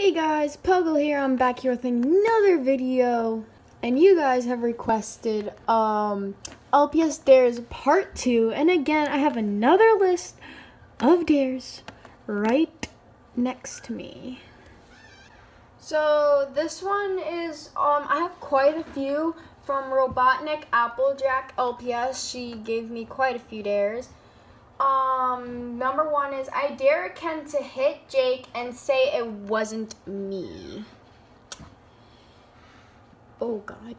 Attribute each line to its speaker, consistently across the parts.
Speaker 1: Hey guys, Puggle here. I'm back here with another video. And you guys have requested um LPS Dares Part 2. And again, I have another list of dares right next to me. So this one is um I have quite a few from Robotnik Applejack LPS. She gave me quite a few dares. Um, number one is I dare Ken to hit Jake and say it wasn't me. Oh God.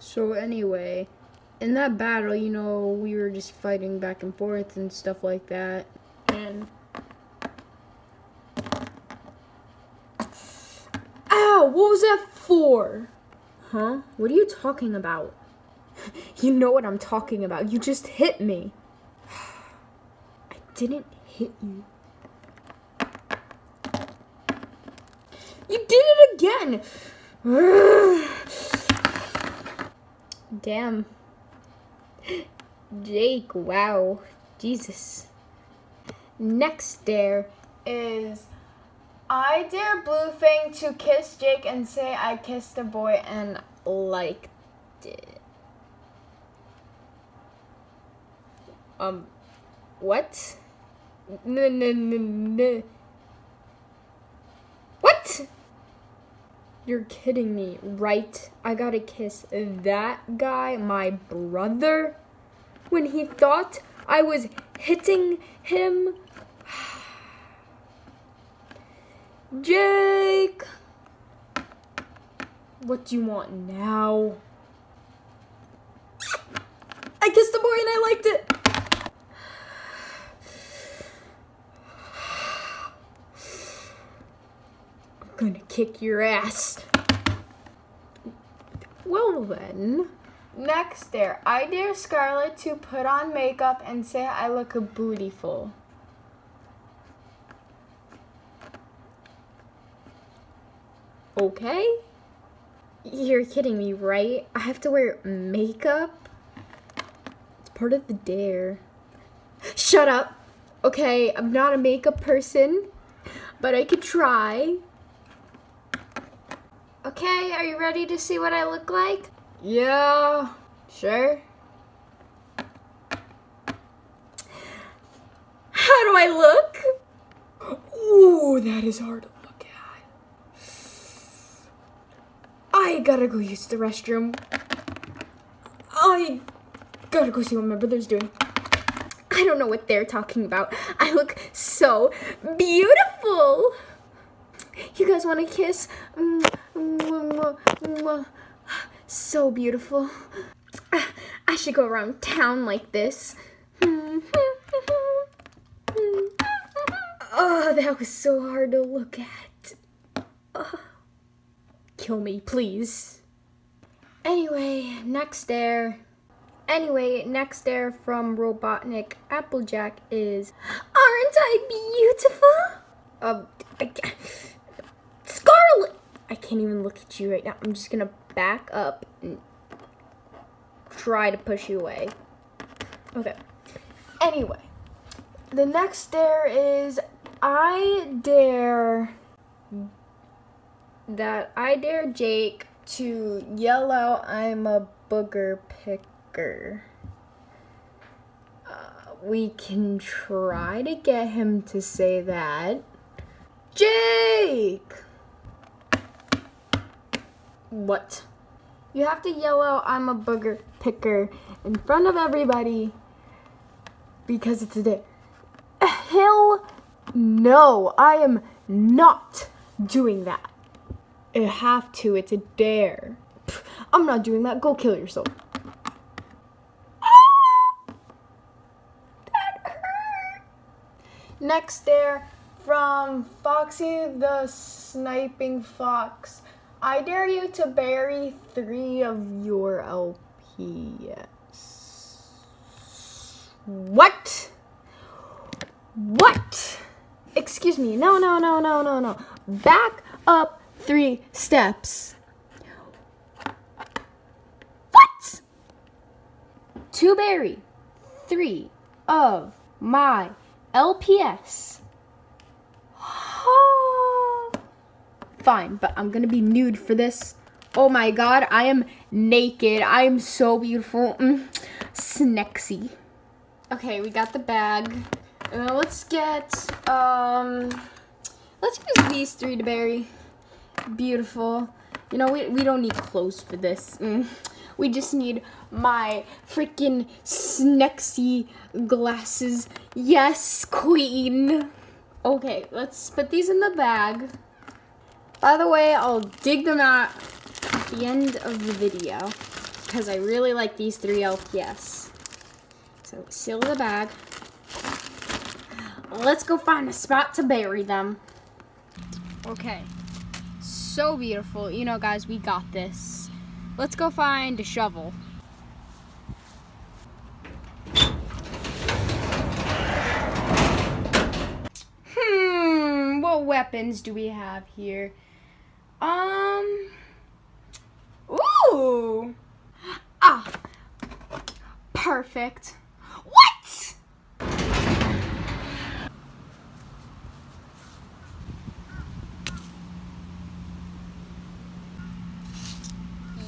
Speaker 1: So anyway, in that battle, you know, we were just fighting back and forth and stuff like that, and. Ow! What was that for? Huh? What are you talking about? You know what I'm talking about. You just hit me. I didn't hit you. You did it again. Damn. Jake, wow. Jesus. Next dare is I dare Bluefang to kiss Jake and say I kissed a boy and liked it. Um, what? What? You're kidding me, right? I gotta kiss that guy, my brother, when he thought I was hitting him? Jake! What do you want now? I kissed a boy and I liked it! Gonna kick your ass. Well then. Next dare. I dare Scarlett to put on makeup and say I look beautiful. Okay? You're kidding me, right? I have to wear makeup? It's part of the dare. Shut up! Okay, I'm not a makeup person, but I could try. Okay, are you ready to see what I look like? Yeah, sure. How do I look? Ooh, that is hard to look at. I gotta go use the restroom. I gotta go see what my brother's doing. I don't know what they're talking about. I look so beautiful. You guys want a kiss? Mm, So beautiful. I should go around town like this. Oh, that was so hard to look at. Oh. Kill me, please. Anyway, next dare. Anyway, next dare from Robotnik Applejack is Aren't I beautiful? Um, Scarlet! I can't even look at you right now. I'm just gonna back up and try to push you away. Okay. Anyway, the next dare is I dare that I dare Jake to yell out I'm a booger picker. Uh, we can try to get him to say that. Jake! What? You have to yell out, I'm a booger picker in front of everybody because it's a dare. Hell no, I am not doing that. I have to, it's a dare. I'm not doing that, go kill yourself. Ah! That hurt. Next dare from Foxy the Sniping Fox. I dare you to bury three of your LPS. What? What? Excuse me. No, no, no, no, no, no. Back up three steps. What? To bury three of my LPS. Oh. Fine, but I'm gonna be nude for this. Oh my god, I am naked. I am so beautiful. Mm, snexy. Okay, we got the bag. Uh, let's get, um, let's use these three to bury. Beautiful. You know, we, we don't need clothes for this. Mm. We just need my freaking snexy glasses. Yes, queen. Okay, let's put these in the bag. By the way, I'll dig them out at the end of the video because I really like these three LPS. So seal the bag. Let's go find a spot to bury them. Okay. So beautiful. You know, guys, we got this. Let's go find a shovel. Hmm, what weapons do we have here? Um, ooh. Ah, perfect. What?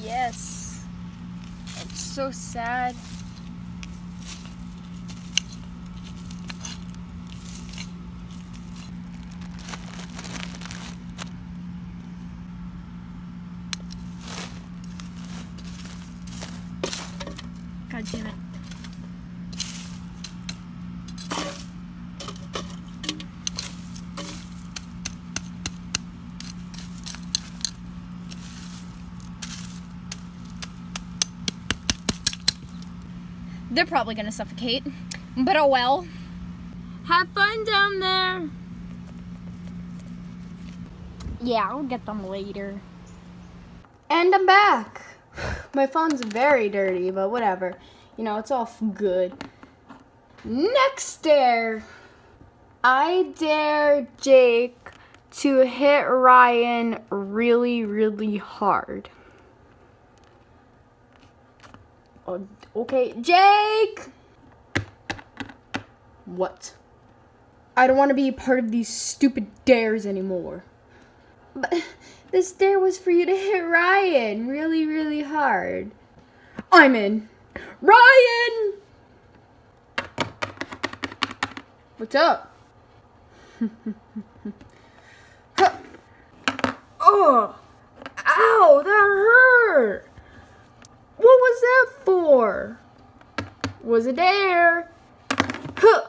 Speaker 1: Yes. It's so sad. God damn it. They're probably gonna suffocate, but oh well. Have fun down there. Yeah, I'll get them later. And I'm back. My phone's very dirty, but whatever. You know, it's all good. Next dare. I dare Jake to hit Ryan really, really hard. Oh, okay, Jake! What? I don't want to be a part of these stupid dares anymore. But this dare was for you to hit Ryan really, really hard. I'm in. Ryan! What's up? oh! Ow, that hurt! What was that for? Was a dare. Huh.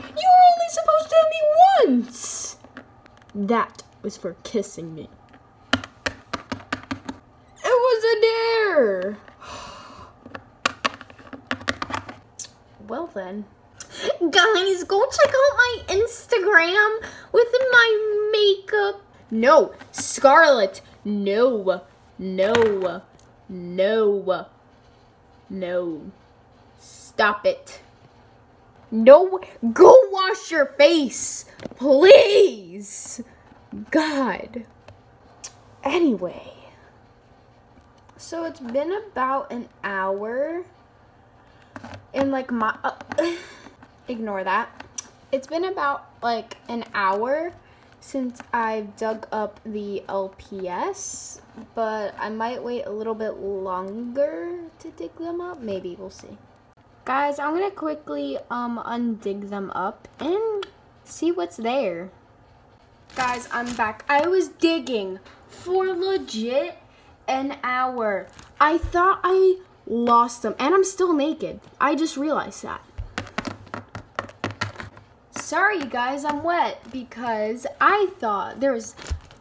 Speaker 1: You were only supposed to hit me once! That was for kissing me. It was a dare! Well then. Guys, go check out my Instagram with my makeup. No, Scarlet, No, no, no, no. Stop it. No, go wash your face, please. God. Anyway. So it's been about an hour. And like my, uh, ignore that. It's been about like an hour since I've dug up the LPS, but I might wait a little bit longer to dig them up. Maybe, we'll see. Guys, I'm gonna quickly um undig them up and see what's there. Guys, I'm back. I was digging for legit an hour. I thought I lost them, and I'm still naked. I just realized that. Sorry, you guys, I'm wet because I thought there was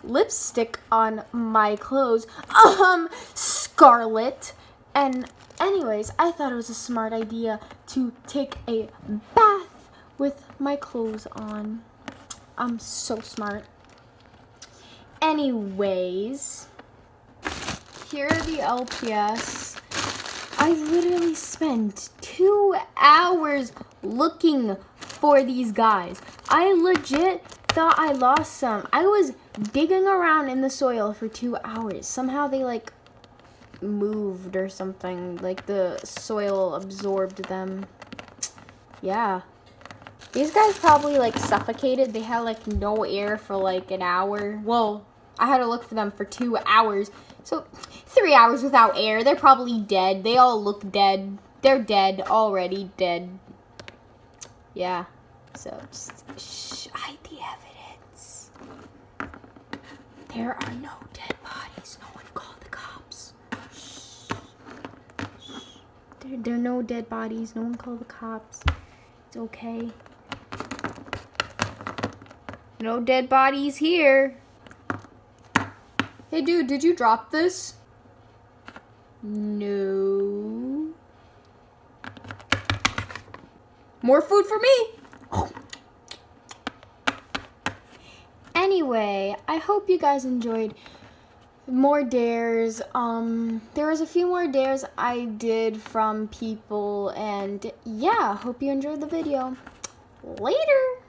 Speaker 1: lipstick on my clothes. Um, Scarlet. And anyways, I thought it was a smart idea to take a bath with my clothes on. I'm so smart. Anyways, here are the LPS. I literally spent two hours looking for these guys. I legit thought I lost some. I was digging around in the soil for two hours. Somehow they like moved or something. Like the soil absorbed them. Yeah. These guys probably like suffocated. They had like no air for like an hour. Well, I had to look for them for two hours. So three hours without air. They're probably dead. They all look dead. They're dead already. Dead. Yeah. So just shh, hide the evidence. There are no dead bodies. No one called the cops. Shh. Shh. There, there are no dead bodies. No one called the cops. It's okay. No dead bodies here. Hey dude, did you drop this? No. More food for me. Anyway, I hope you guys enjoyed more dares. Um, there was a few more dares I did from people, and yeah, hope you enjoyed the video. Later!